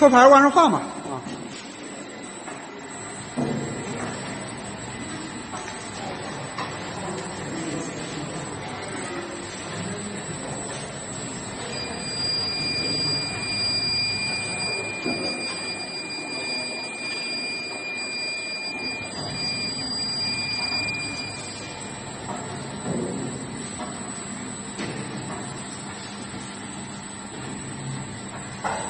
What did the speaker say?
托牌往上放吧，啊。